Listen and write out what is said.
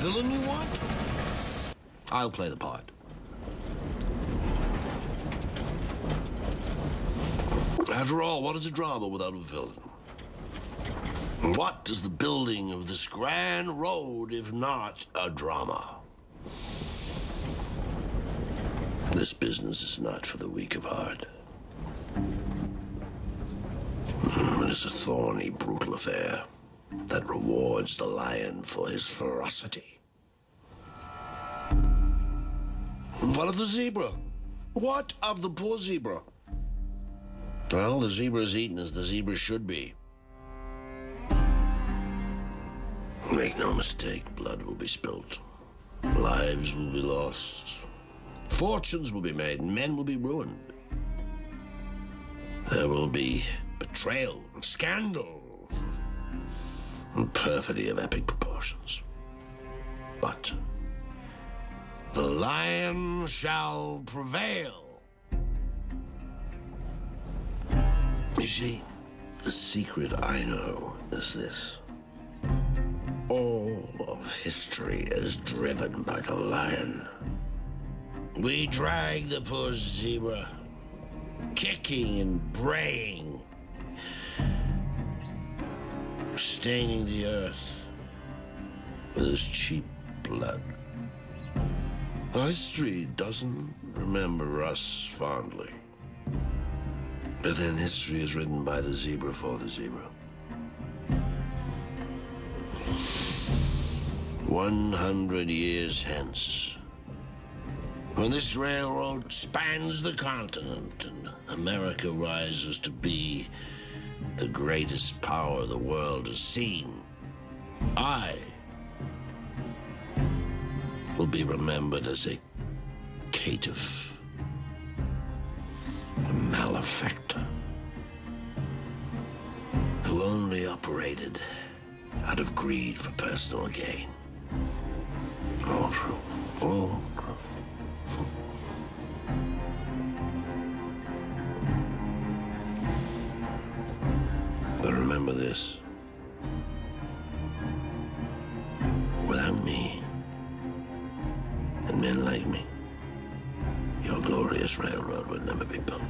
villain you want? I'll play the part. After all, what is a drama without a villain? What is the building of this grand road if not a drama? This business is not for the weak of heart. Mm, It is a thorny, brutal affair that rewards the lion for his ferocity. What of the zebra? What of the poor zebra? Well, the zebra is eaten as the zebra should be. Make no mistake, blood will be spilt. Lives will be lost. Fortunes will be made, and men will be ruined. There will be betrayal and scandal and perfidy of epic proportions. But the lion shall prevail. You see, the secret I know is this. All of history is driven by the lion. We drag the poor zebra, kicking and braying, staining the earth with his cheap blood. History doesn't remember us fondly. But then history is written by the zebra for the zebra. One hundred years hence, when this railroad spans the continent and America rises to be the greatest power the world has seen, I will be remembered as a caitiff, a malefactor, who only operated out of greed for personal gain. All true. All true. But remember this. Like me, your glorious railroad would never be built.